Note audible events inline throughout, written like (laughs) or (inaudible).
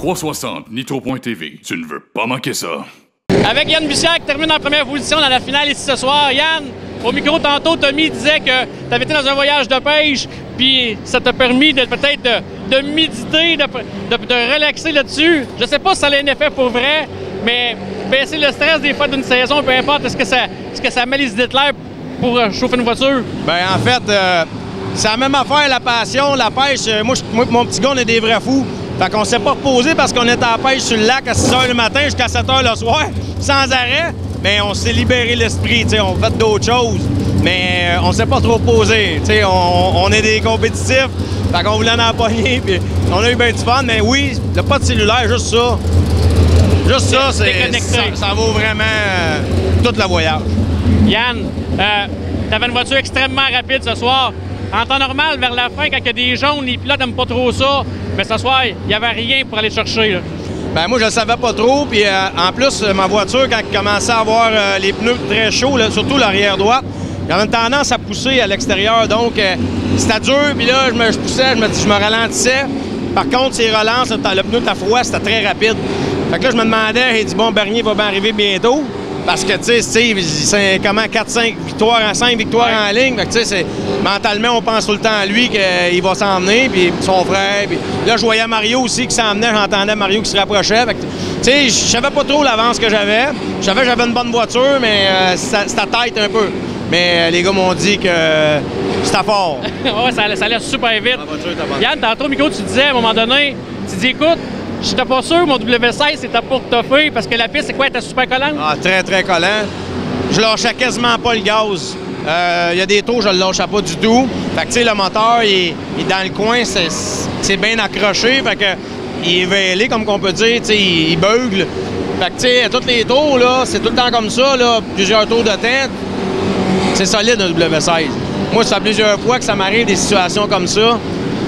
360 Nitro.tv. Tu ne veux pas manquer ça. Avec Yann Bussière qui termine en première position dans la finale ici ce soir. Yann, au micro tantôt, Tommy disait que tu avais été dans un voyage de pêche, puis ça t'a permis de peut-être de, de, méditer, de, de, de relaxer là-dessus. Je sais pas si ça a un effet pour vrai, mais baisser le stress des fois d'une saison, peu importe, est-ce que ça, est-ce que ça met les idées claires pour euh, chauffer une voiture? Ben en fait, euh, c'est la même affaire, la passion, la pêche. Euh, moi, moi mon petit gars, on est des vrais fous. Fait qu'on s'est pas reposé parce qu'on était à la pêche sur le lac à 6 h le matin jusqu'à 7 h le soir, (laughs) sans arrêt. Mais on s'est libéré l'esprit, on fait d'autres choses. Mais on s'est pas trop posé. On, on est des compétitifs. Fait qu'on voulait en empoigner, (laughs) puis on a eu bien du fun. Mais oui, le pas de cellulaire, juste ça. Juste ça, c'est, ça, ça, vaut vraiment euh, tout le voyage. Yann, euh, tu avais une voiture extrêmement rapide ce soir. En temps normal, vers la fin, quand il y a des jaunes, les pilotes n'aiment pas trop ça. Mais ce soir, il n'y avait rien pour aller chercher. Ben moi, je ne savais pas trop. Puis euh, en plus, ma voiture, quand elle commençait à avoir euh, les pneus très chauds, surtout l'arrière y avait une tendance à pousser à l'extérieur. Donc, euh, c'était dur. Puis là, je, me, je poussais, je me, je me ralentissais. Par contre, ces relances, le pneu à froid, c'était très rapide. Fait que là, je me demandais, j'ai dit, bon, Bernier va bien arriver bientôt. Parce que, tu sais, Steve, c'est comment 4-5 victoires en 5 victoires en ligne. Fait que, tu sais, mentalement, on pense tout le temps à lui qu'il va s'emmener, puis son frère. Puis là, je voyais Mario aussi qui s'emmenait, j'entendais Mario qui se rapprochait. Fait que, tu sais, je savais pas trop l'avance que j'avais. Je savais que j'avais une bonne voiture, mais euh, c'était tête un peu. Mais euh, les gars m'ont dit que c'était fort. (laughs) ouais, ça, ça allait super vite. Yann, tantôt, Miko, tu disais à un moment donné, tu dis, écoute, J'étais pas sûr, mon W16, c'était pour toffer parce que la piste, c'est quoi? Elle était super collante? Ah, très, très collant. Je lâchais quasiment pas le gaz. Il euh, y a des tours, je le lâchais pas du tout. Fait que, tu sais, le moteur, il, est dans le coin, c'est bien accroché. Fait que, il est vêlé, comme qu'on peut dire, il, il bugle. Fait que, tu sais, tous les tours, là, c'est tout le temps comme ça, là, plusieurs tours de tête. C'est solide, un W16. Moi, ça fait plusieurs fois que ça m'arrive des situations comme ça.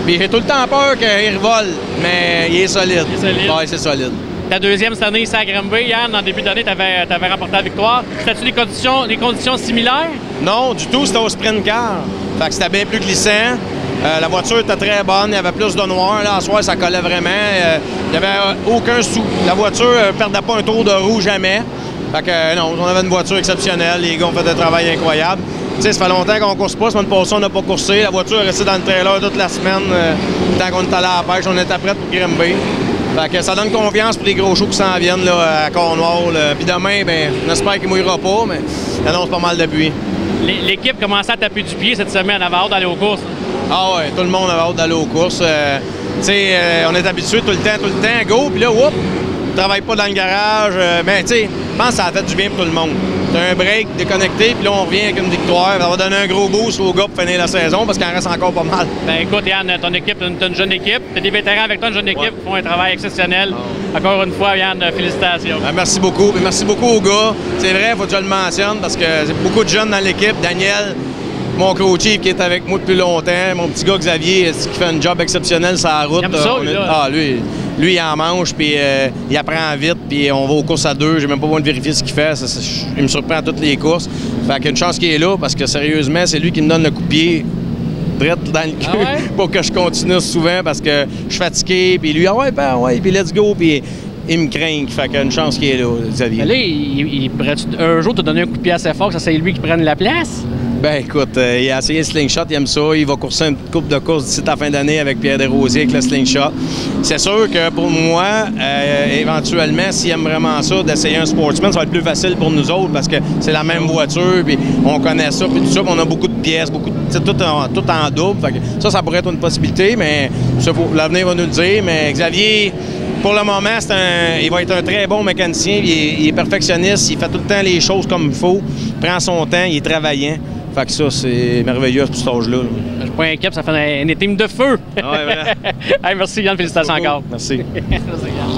Puis j'ai tout le temps peur qu'il revole, mais il est solide. Il est solide. Oui, c'est solide. Ta deuxième cette année ici à Granby, Yann, en début d'année, tu avais, avais, remporté la victoire. C'était-tu des conditions, des conditions similaires? Non, du tout. C'était au sprint car. Fait que c'était bien plus glissant. Euh, la voiture était très bonne, il y avait plus de noir. Là, en soir, ça collait vraiment. Euh, il n'y avait aucun sou. La voiture ne euh, perdait pas un tour de roue jamais. Fait que non, on avait une voiture exceptionnelle. Les gars ont fait un travail incroyable. Tu sais, ça fait longtemps qu'on ne course pas. Semaine passée, on n'a pas coursé. La voiture est restée dans le trailer toute la semaine. Euh, tant qu'on est allé à la pêche, on était prêts pour Grimby. Fait que ça donne confiance pour les gros shows qui s'en viennent là, à Cornwall. Puis demain, ben, on espère qu'il ne mouillera pas, mais il annonce pas mal de pluie. L'équipe commençait à taper du pied cette semaine. Elle avait hâte d'aller aux courses. Ah ouais, tout le monde avait hâte d'aller aux courses. Euh, tu sais, euh, on est habitué tout le temps, tout le temps. Go, puis là, whoop, travaille pas dans le garage. Euh, mais tu sais, je pense que ça a fait du bien pour tout le monde. T'as un break déconnecté, puis là, on revient avec une victoire. Ça va donner un gros boost aux gars pour finir la saison parce qu'il en reste encore pas mal. Ben écoute, Yann, ton équipe, t'as une jeune équipe. T'as des vétérans avec toi, une jeune équipe qui font un travail exceptionnel. Encore une fois, Yann, félicitations. Ben, merci beaucoup. merci beaucoup aux gars. C'est vrai, faut que je le mentionne parce que c'est beaucoup de jeunes dans l'équipe. Daniel, mon coach qui est avec moi depuis longtemps, mon petit gars Xavier qui fait un job exceptionnel sur la route. Ça, lui, ah, lui, lui, il en mange, puis euh, il apprend vite, puis on va aux courses à deux. J'ai même pas besoin de vérifier ce qu'il fait. Ça, il me surprend à toutes les courses. Fait qu'il y a une chance qu'il est là, parce que sérieusement, c'est lui qui me donne le coup de pied dans le cul ah ouais? (laughs) pour que je continue souvent, parce que je suis fatigué, puis lui, ah ouais, ben ouais, puis let's go, puis il me craint. Fait qu'il y a une chance qu'il est là, Xavier. Mais là, il, il, un jour te donner un coup de pied assez fort, que ça c'est lui qui prenne la place? Ben écoute, euh, il a essayé le slingshot, il aime ça. Il va courser une coupe de course d'ici la fin d'année avec Pierre Desrosiers avec le slingshot. C'est sûr que pour moi, euh, éventuellement, s'il aime vraiment ça, d'essayer un sportsman, ça va être plus facile pour nous autres parce que c'est la même voiture, puis on connaît ça, puis tout ça, on a beaucoup de pièces, beaucoup de, tout, en, tout en double. Ça, ça pourrait être une possibilité, mais l'avenir va nous le dire. Mais Xavier, pour le moment, il va être un très bon mécanicien. Il est, il est, perfectionniste. Il fait tout le temps les choses comme il faut. Il prend son temps. Il est travaillant. Fait que ça, c'est merveilleux pour cet âge-là. Je suis pas inquiet, ça fait une, une team de feu. Ouais, voilà. (laughs) hey, merci Yann, félicitations encore. Merci. (laughs) merci Yann.